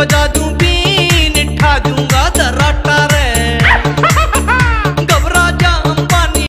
बजा